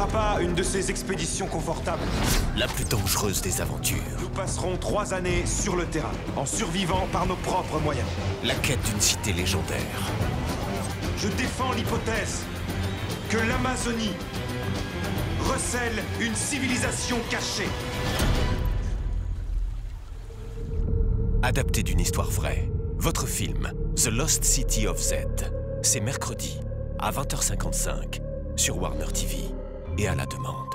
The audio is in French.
sera pas une de ces expéditions confortables. La plus dangereuse des aventures. Nous passerons trois années sur le terrain, en survivant par nos propres moyens. La quête d'une cité légendaire. Je défends l'hypothèse que l'Amazonie recèle une civilisation cachée. Adapté d'une histoire vraie. Votre film, The Lost City of Z. C'est mercredi, à 20h55, sur Warner TV et à la demande.